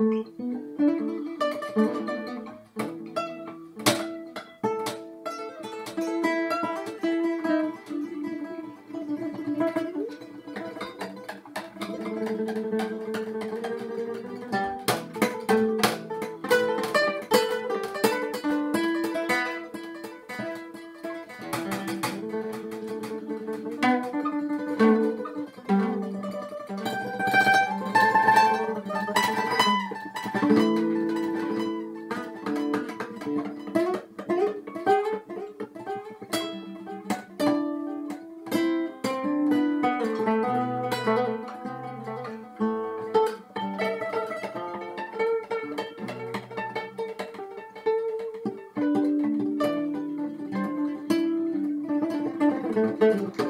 Música Música